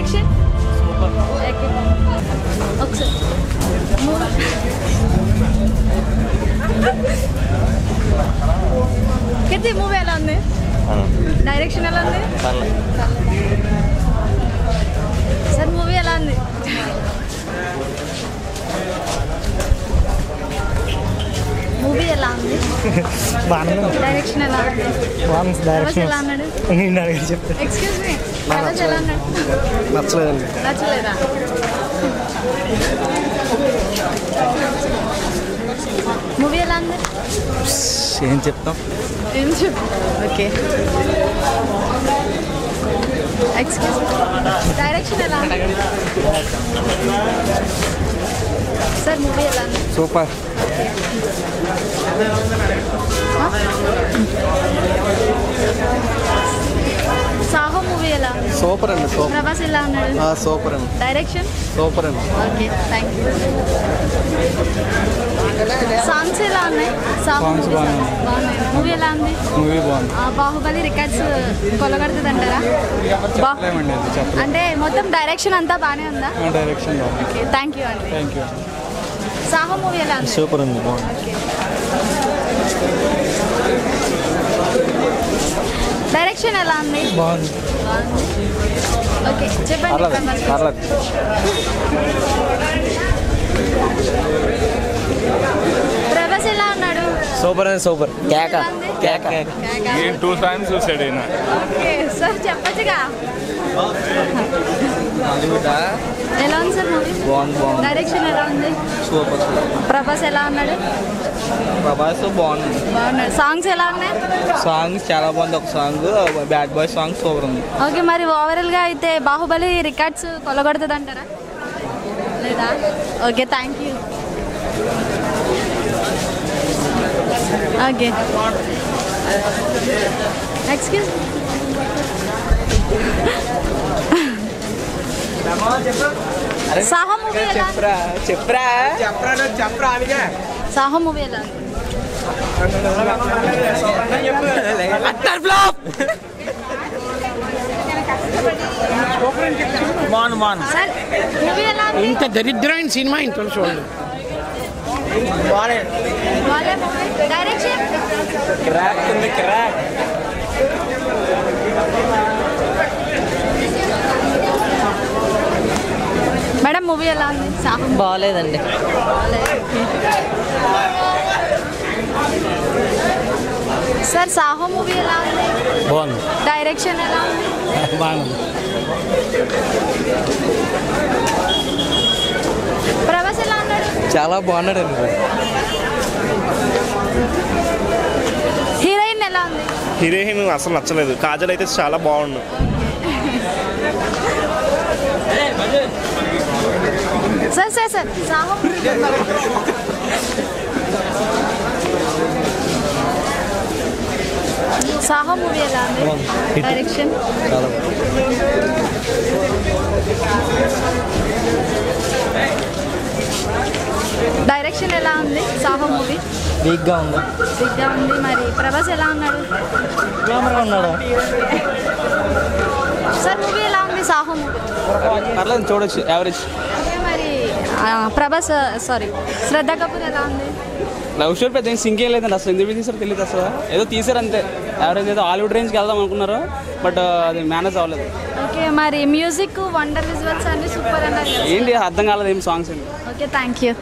direction? Okay. Oxen. Get the movie along there. Direction along there? Sir, movie along there. Movie ఎలా ఉంది బాగుంది direction ఎలా ఉంది once direction ఎలా ఉన్నాడు నేను డైరెక్ట్ చెప్తాను ఎక్స్క్యూజ్ మీ నచ్చలేదండి నచ్చలేదా. మూవీ ఎలా ఉంది? ఏం చెప్తాం? ఏం చెప్పు ఓకే. ఎక్స్క్యూజ్ డైరెక్షన్ ఎలా సార్ మూవీ ఎలా ఉంది? సూపర్ సాహో మూవీ ఎలా? సూపర్ అండి సూపర్. ప్రభాస్ ఎలా ఉన్నాడు? సూపర్ అండి. డైరెక్షన్? సూపర్ అండి. Okay thank you. సాంగ్స్ ఎలా ఉన్నాయి? సాంగ్ Songs బాగున్నాయి. మూవీ ఎలా ఉంది? మూవీ బాగుంది. బాహుబలి రికార్డ్స్ కొలగడుతుంది అంటారా అంటే మొత్తం డైరెక్షన్ అంతా బాగానే ఉందా? డైరెక్షన్ ఓకే థ్యాంక్ యూ అండి. Thank you. సాహో మూవీ ఎలా ఉంది? సూపర్ ఉంది బాగుంది. డైరెక్షన్ ఎలా ఉంది? బాగుంది. ఓకే చెప్పండి. ప్రభాస్ ఎలా ఉన్నాడు? సూపర్ అండి సూపర్. కేక? కేక. నేను టూ టైమ్స్ చూసాడు ఈయన. ఓకే సార్ చెప్పచ్చుగా? ఎలా ఉంది సార్ మూవీ? బాగుంది బాగుంది. డైరెక్షన్ ఎలా ఉంది? సూపర్ ప్రభాస్ ఎలా ఉన్నాడు? ప్రభాస్ బాగుంది బాగున్నాడు. సాంగ్స్ ఎలా ఉన్నాయి? సాంగ్ చాలా బాగుంది. ఒక song bad boy song super ఉంది. ఓకే మరి ఓవరాల్గా అయితే బాహుబలి రికార్డ్స్ కొలగొడుతుంది అంటారా లేదా? Okay thank you okay. Excuse Saaho movie ఎలా ఉంది? చెప్పరా సాహో మూవీ ఎలా ఉంది? బాగుంది బాగుంది సార్ మూవీ ఎలా ఉంది ఇంత దరిద్రమైన సినిమా ఇంత చూడండి వాళ్ళే మూవీ డైరెక్షన్ క్రాక్ ఉంది క్రాక్ మూవీ ఎలా ఉంది? బాగాలేదండి. సార్ సాహో మూవీ ఎలా ఉంది? బాగుంది. డైరెక్షన్ ఎలా ఉంది? బాగుంది. ప్రభాస్ ఎలా ఉన్నాడు? చాలా బాగున్నాడు అండి హీరోయిన్ ఎలా ఉంది? హీరోయిన్ అసలు నచ్చలేదు. కాజల్ అయితే చాలా బాగుండు. Sir sir sir Saaho Saaho movie ఎలా ఉంది డైరెక్షన్ చాలా డైరెక్షన్ ఎలా ఉంది? సాహో మూవీ వీక్గా ఉంది. బిగ్గా ఉంది మరి. ప్రభాస్ ఎలా ఉన్నాడు? గ్లామర్గా ఉన్నాడు? సార్ మూవీ ఎలా ఉంది? సాహో మూవీ పర్లేదు చూడొచ్చు యావరేజ్ ఓకే మరి ఆ, ప్రభాస్ సారీ శ్రద్ధ కపూర్ ఎలా ఉంది? లవ్ స్టోరీ పెద్ద సింక్ లేదండి. అసలు ఎందుకు తీసారో తెలియదు అసలు. ఏదో తీసారు అంతే యావరేజ్ ఏదో హాలీవుడ్ రేంజ్కి వెళ్దాం అనుకున్నారు బట్ అది మేనేజ్ అవ్వలేదు. ఓకే మరి మ్యూజిక్ వండర్ విజువల్స్ అన్ని సూపర్ అన్నారు ఏంటి అర్థం కాలేదు ఏం సాంగ్స్ అండి ఓకే థ్యాంక్ యూ